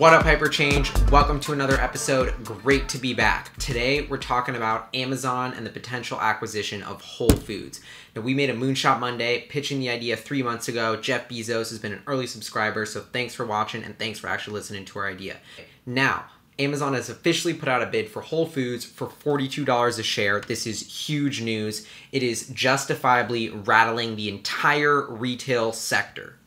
What up, Hyperchange? Welcome to another episode. Great to be back. Today, we're talking about Amazon and the potential acquisition of Whole Foods. Now, we made a Moonshot Monday pitching the idea three months ago. Jeff Bezos has been an early subscriber, so thanks for watching and thanks for actually listening to our idea. Now, Amazon has officially put out a bid for Whole Foods for $42 a share. This is huge news. It is justifiably rattling the entire retail sector.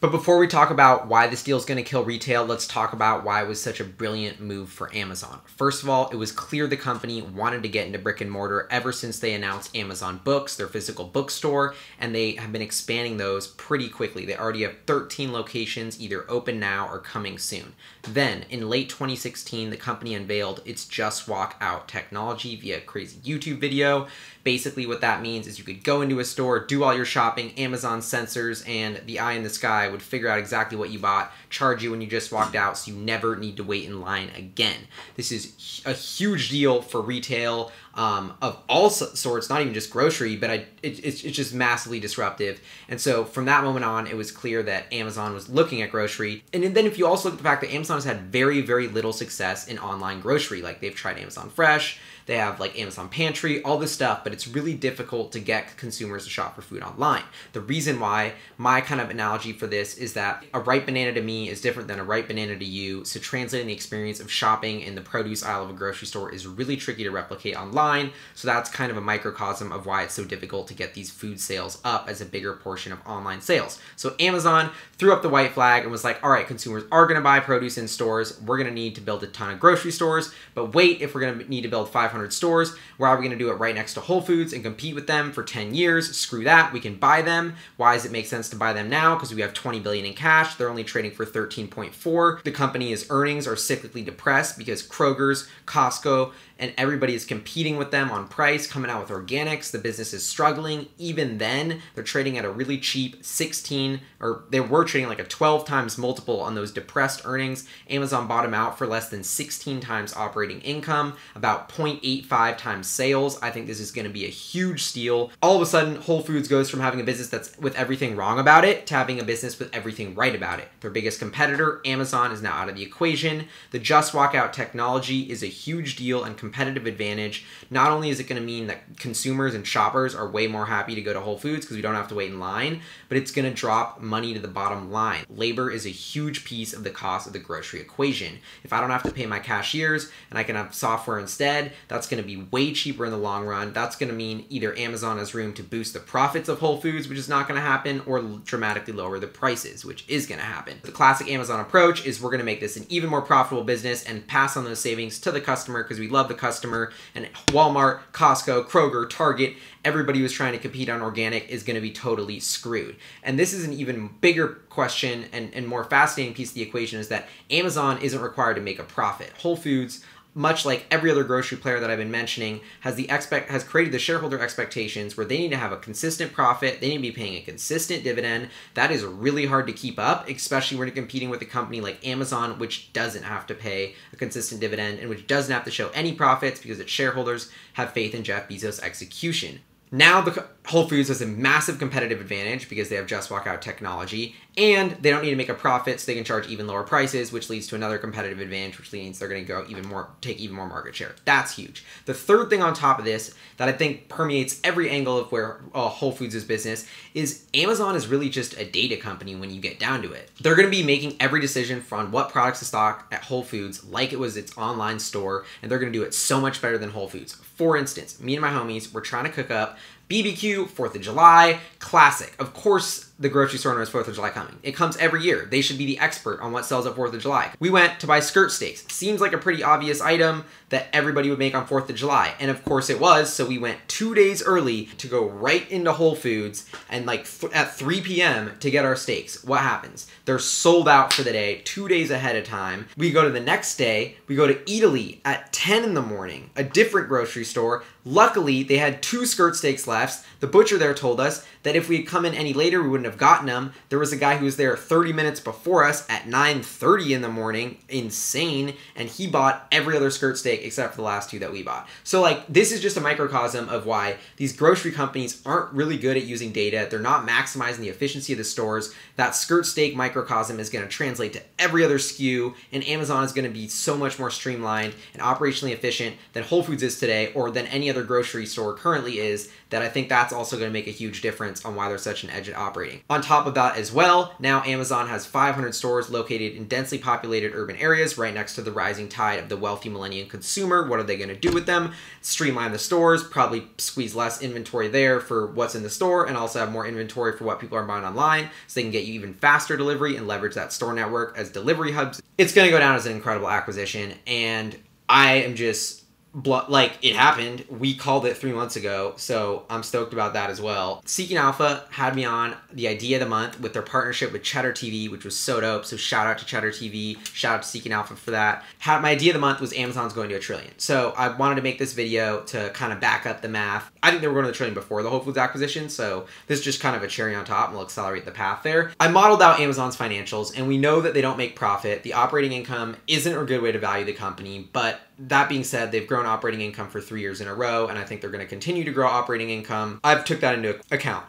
But before we talk about why this deal is going to kill retail, let's talk about why it was such a brilliant move for Amazon. First of all, it was clear the company wanted to get into brick and mortar ever since they announced Amazon Books, their physical bookstore, and they have been expanding those pretty quickly. They already have 13 locations either open now or coming soon. Then, in late 2016, the company unveiled its Just Walk Out technology via a crazy YouTube video. Basically, what that means is you could go into a store, do all your shopping, Amazon sensors, and the eye in the sky would figure out exactly what you bought, charge you when you just walked out, so you never need to wait in line again. This is a huge deal for retail um, of all sorts, not even just grocery, but I, it, it's, it's just massively disruptive. And so from that moment on, it was clear that Amazon was looking at grocery. And then if you also look at the fact that Amazon has had very, very little success in online grocery, like they've tried Amazon Fresh, they have like Amazon Pantry, all this stuff, but it's really difficult to get consumers to shop for food online. The reason why my kind of analogy for this is that a ripe banana to me is different than a ripe banana to you. So translating the experience of shopping in the produce aisle of a grocery store is really tricky to replicate online. So that's kind of a microcosm of why it's so difficult to get these food sales up as a bigger portion of online sales. So Amazon threw up the white flag and was like, all right, consumers are going to buy produce in stores. We're going to need to build a ton of grocery stores, but wait, if we're going to need to build 500 500 stores. Why are we going to do it right next to Whole Foods and compete with them for 10 years? Screw that. We can buy them. Why does it make sense to buy them now? Because we have 20 billion in cash. They're only trading for 13.4. The company's earnings are cyclically depressed because Kroger's, Costco, and everybody is competing with them on price, coming out with organics. The business is struggling. Even then, they're trading at a really cheap 16, or they were trading like a 12 times multiple on those depressed earnings. Amazon bought them out for less than 16 times operating income, about 0.85 times sales. I think this is going to be a huge steal. All of a sudden, Whole Foods goes from having a business that's with everything wrong about it to having a business with everything right about it. Their biggest competitor, Amazon, is now out of the equation. The Just Walk Out technology is a huge deal and competitive advantage. Not only is it going to mean that consumers and shoppers are way more happy to go to Whole Foods because we don't have to wait in line, but it's going to drop money to the bottom line. Labor is a huge piece of the cost of the grocery equation. If I don't have to pay my cashiers and I can have software instead, that's going to be way cheaper in the long run. That's going to mean either Amazon has room to boost the profits of Whole Foods, which is not going to happen, or dramatically lower the prices, which is going to happen. The classic Amazon approach is we're going to make this an even more profitable business and pass on those savings to the customer because we love the customer. And Walmart, Costco, Kroger, Target, everybody who's trying to compete on organic is going to be totally screwed. And this is an even bigger question and, and more fascinating piece of the equation is that Amazon isn't required to make a profit. Whole Foods much like every other grocery player that I've been mentioning, has the expect has created the shareholder expectations where they need to have a consistent profit, they need to be paying a consistent dividend. That is really hard to keep up, especially when you're competing with a company like Amazon, which doesn't have to pay a consistent dividend and which doesn't have to show any profits because its shareholders have faith in Jeff Bezos' execution. Now the Whole Foods has a massive competitive advantage because they have just walk out technology and they don't need to make a profit so they can charge even lower prices which leads to another competitive advantage which means they're going to go even more take even more market share. That's huge. The third thing on top of this that I think permeates every angle of where uh, Whole Foods is business is Amazon is really just a data company when you get down to it. They're going to be making every decision on what products to stock at Whole Foods like it was its online store and they're going to do it so much better than Whole Foods. For instance, me and my homies were trying to cook up BBQ, 4th of July, classic. Of course, the grocery store knows 4th of July coming. It comes every year. They should be the expert on what sells at 4th of July. We went to buy skirt steaks. Seems like a pretty obvious item that everybody would make on 4th of July. And of course it was, so we went two days early to go right into Whole Foods and like at 3 p.m. to get our steaks. What happens? They're sold out for the day, two days ahead of time. We go to the next day, we go to Eataly at 10 in the morning, a different grocery store. Luckily, they had two skirt steaks left. The butcher there told us that if we had come in any later, we wouldn't have gotten them. There was a guy who was there 30 minutes before us at 9:30 in the morning, insane, and he bought every other skirt steak except for the last two that we bought. So like this is just a microcosm of why these grocery companies aren't really good at using data. They're not maximizing the efficiency of the stores. That skirt steak microcosm is going to translate to every other SKU, and Amazon is going to be so much more streamlined and operationally efficient than Whole Foods is today, or than any other grocery store currently is. That I think that's also going to make a huge difference on why they're such an edge at operating. On top of that, as well, now Amazon has 500 stores located in densely populated urban areas, right next to the rising tide of the wealthy millennial consumer. What are they going to do with them? Streamline the stores, probably squeeze less inventory there for what's in the store, and also have more inventory for what people are buying online, so they can get you even faster delivery and leverage that store network as delivery hubs. It's going to go down as an incredible acquisition, and I am just like it happened. We called it three months ago, so I'm stoked about that as well. Seeking Alpha had me on the idea of the month with their partnership with Cheddar TV, which was so dope. So shout out to Cheddar TV, shout out to Seeking Alpha for that. Had, my idea of the month was Amazon's going to a trillion. So I wanted to make this video to kind of back up the math. I think they were going to the trillion before the Whole Foods acquisition, so this is just kind of a cherry on top and will accelerate the path there. I modeled out Amazon's financials, and we know that they don't make profit. The operating income isn't a good way to value the company, but that being said, they've grown operating income for three years in a row, and I think they're going to continue to grow operating income. I've took that into account.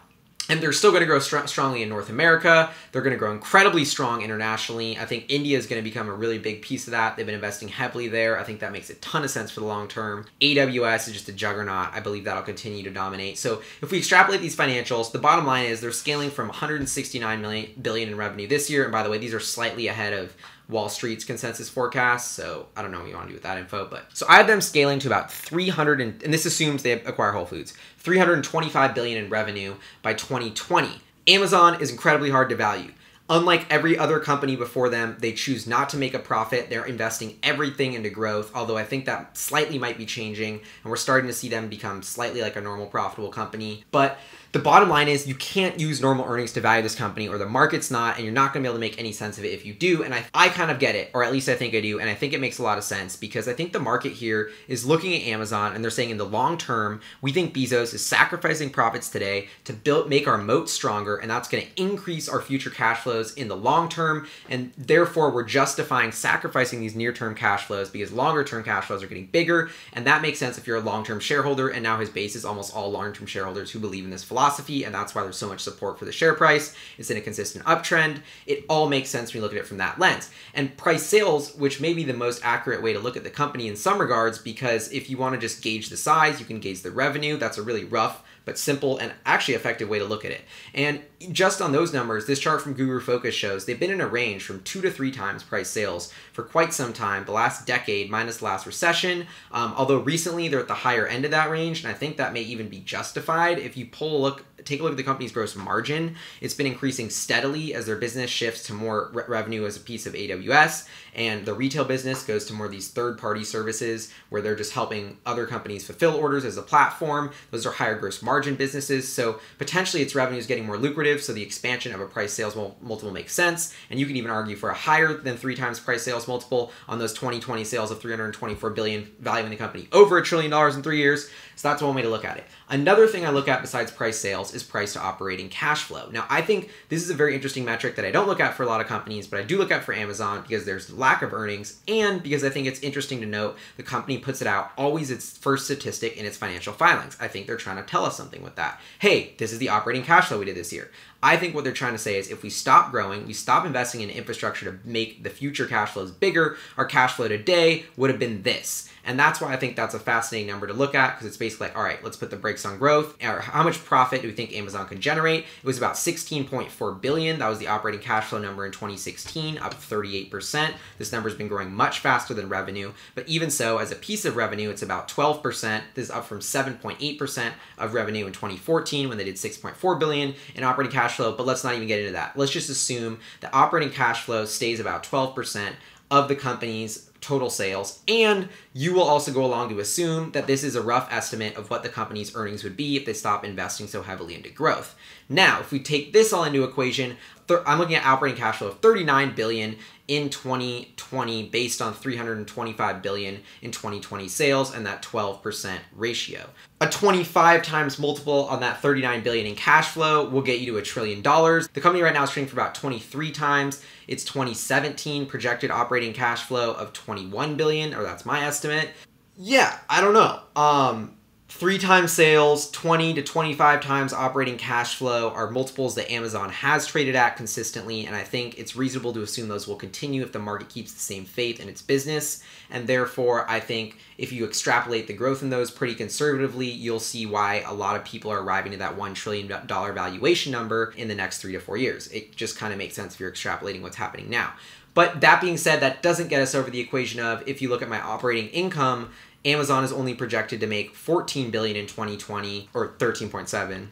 And they're still going to grow str- strongly in North America. They're going to grow incredibly strong internationally. I think India is going to become a really big piece of that. They've been investing heavily there. I think that makes a ton of sense for the long term. AWS is just a juggernaut. I believe that'll continue to dominate. So if we extrapolate these financials, the bottom line is they're scaling from 169 million billion in revenue this year. And by the way, these are slightly ahead of Wall Street's consensus forecast. So I don't know what you want to do with that info, but so I have them scaling to about 300 and, and this assumes they acquire Whole Foods, 325 billion in revenue by 2020. Amazon is incredibly hard to value. Unlike every other company before them, they choose not to make a profit. They're investing everything into growth, although I think that slightly might be changing, and we're starting to see them become slightly like a normal profitable company. But the bottom line is you can't use normal earnings to value this company or the market's not and you're not going to be able to make any sense of it if you do and I, I kind of get it or at least i think i do and i think it makes a lot of sense because i think the market here is looking at amazon and they're saying in the long term we think bezos is sacrificing profits today to build make our moat stronger and that's going to increase our future cash flows in the long term and therefore we're justifying sacrificing these near-term cash flows because longer term cash flows are getting bigger and that makes sense if you're a long-term shareholder and now his base is almost all long-term shareholders who believe in this philosophy, and that's why there's so much support for the share price. It's in a consistent uptrend. It all makes sense when you look at it from that lens. And price sales, which may be the most accurate way to look at the company in some regards, because if you want to just gauge the size, you can gauge the revenue. That's a really rough but simple and actually effective way to look at it. And just on those numbers, this chart from GuruFocus shows they've been in a range from two to three times price sales for quite some time, the last decade minus the last recession. Um, although recently they're at the higher end of that range, and I think that may even be justified if you pull a look take a look at the company's gross margin. It's been increasing steadily as their business shifts to more re- revenue as a piece of AWS, and the retail business goes to more of these third party services where they're just helping other companies fulfill orders as a platform. Those are higher gross margin businesses, so potentially its revenue is getting more lucrative, so the expansion of a price sales multiple makes sense, and you can even argue for a higher than three times price sales multiple on those 2020 sales of 324 billion, valuing the company over a trillion dollars in three years. So that's one way to look at it. Another thing I look at besides price sales is price to operating cash flow. Now, I think this is a very interesting metric that I don't look at for a lot of companies, but I do look at for Amazon because there's lack of earnings and because I think it's interesting to note the company puts it out always its first statistic in its financial filings. I think they're trying to tell us something with that. Hey, this is the operating cash flow we did this year. I think what they're trying to say is if we stop growing, we stop investing in infrastructure to make the future cash flows bigger, our cash flow today would have been this. And that's why I think that's a fascinating number to look at because it's basically like, all right, let's put the brakes on growth. Or how much profit do we think Amazon can generate? It was about 16.4 billion. That was the operating cash flow number in 2016, up 38%. This number's been growing much faster than revenue, but even so, as a piece of revenue, it's about 12%. This is up from 7.8% of revenue in 2014 when they did 6.4 billion in operating cash flow. But let's not even get into that. Let's just assume that operating cash flow stays about 12% of the company's total sales and you will also go along to assume that this is a rough estimate of what the company's earnings would be if they stop investing so heavily into growth. Now, if we take this all into equation, I'm looking at operating cash flow of 39 billion in 2020 based on 325 billion in 2020 sales and that 12% ratio. A 25 times multiple on that 39 billion in cash flow will get you to a trillion dollars. The company right now is trading for about 23 times. Its 2017 projected operating cash flow of 21 billion, or that's my estimate. Yeah, I don't know. Um, Three times sales, 20 to 25 times operating cash flow are multiples that Amazon has traded at consistently, and I think it's reasonable to assume those will continue if the market keeps the same faith in its business. And therefore, I think if you extrapolate the growth in those pretty conservatively, you'll see why a lot of people are arriving to that $1 trillion valuation number in the next three to four years. It just kind of makes sense if you're extrapolating what's happening now. But that being said, that doesn't get us over the equation of if you look at my operating income, Amazon is only projected to make 14 billion in 2020 or 13.7.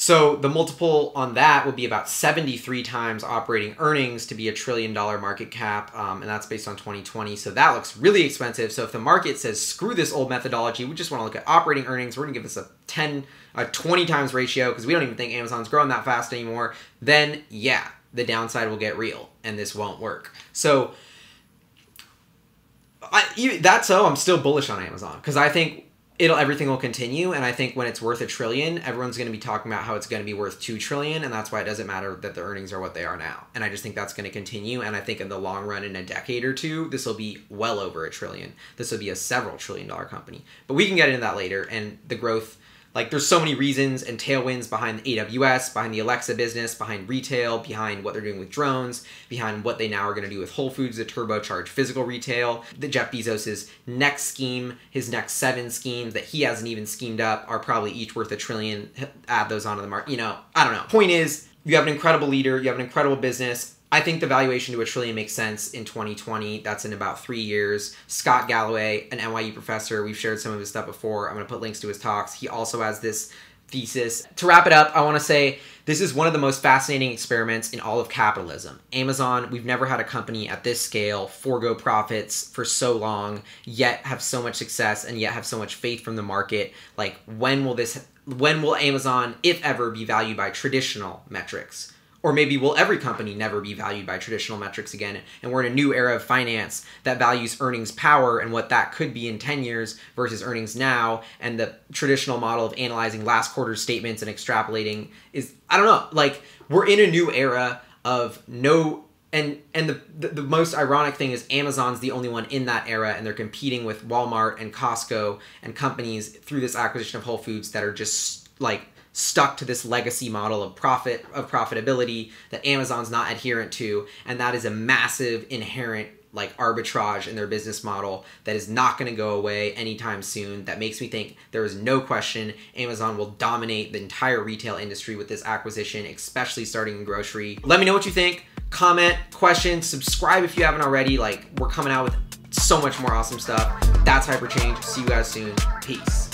So the multiple on that would be about 73 times operating earnings to be a trillion dollar market cap, um, and that's based on 2020. So that looks really expensive. So if the market says screw this old methodology, we just want to look at operating earnings. We're gonna give this a 10, a 20 times ratio because we don't even think Amazon's growing that fast anymore. Then yeah, the downside will get real, and this won't work. So I, that's so I'm still bullish on Amazon because I think it'll everything will continue and I think when it's worth a trillion, everyone's going to be talking about how it's going to be worth 2 trillion and that's why it doesn't matter that the earnings are what they are now. And I just think that's going to continue and I think in the long run in a decade or two, this will be well over a trillion. This will be a several trillion dollar company. But we can get into that later and the growth like there's so many reasons and tailwinds behind AWS, behind the Alexa business, behind retail, behind what they're doing with drones, behind what they now are going to do with Whole Foods to turbocharge physical retail. The Jeff Bezos's next scheme, his next seven schemes that he hasn't even schemed up are probably each worth a trillion. Add those onto the market. You know, I don't know. Point is, you have an incredible leader, you have an incredible business. I think the valuation to a trillion makes sense in 2020. That's in about three years. Scott Galloway, an NYU professor, we've shared some of his stuff before. I'm going to put links to his talks. He also has this thesis. To wrap it up, I want to say this is one of the most fascinating experiments in all of capitalism. Amazon, we've never had a company at this scale forego profits for so long, yet have so much success and yet have so much faith from the market. Like, when will this, when will Amazon, if ever, be valued by traditional metrics? Or maybe will every company never be valued by traditional metrics again? And we're in a new era of finance that values earnings power and what that could be in 10 years versus earnings now. And the traditional model of analyzing last quarter's statements and extrapolating is, I don't know, like we're in a new era of no and and the, the, the most ironic thing is Amazon's the only one in that era, and they're competing with Walmart and Costco and companies through this acquisition of Whole Foods that are just like stuck to this legacy model of profit of profitability that Amazon's not adherent to and that is a massive inherent like arbitrage in their business model that is not going to go away anytime soon that makes me think there is no question Amazon will dominate the entire retail industry with this acquisition especially starting in grocery. Let me know what you think. Comment question subscribe if you haven't already. Like we're coming out with so much more awesome stuff. That's hyperchange. See you guys soon. Peace